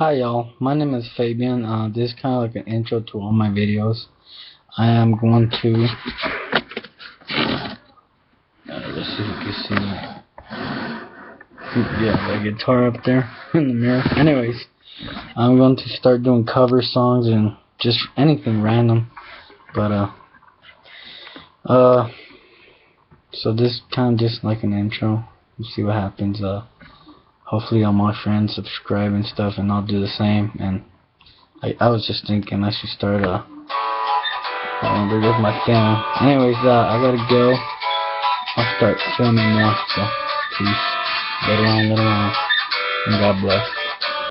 Hi y'all, my name is Fabian. Uh, this is kind of like an intro to all my videos. I am going to, uh, let's see if you can see, yeah, the guitar up there in the mirror. Anyways, I'm going to start doing cover songs and just anything random. But, uh, uh, so this kind of just like an intro. We'll see what happens. Uh, hopefully all my friends subscribe and stuff and I'll do the same and I, I was just thinking I should start a uh, with my family. Anyways, uh, I gotta go. I'll start filming more, so peace. Later on, later on. And God bless.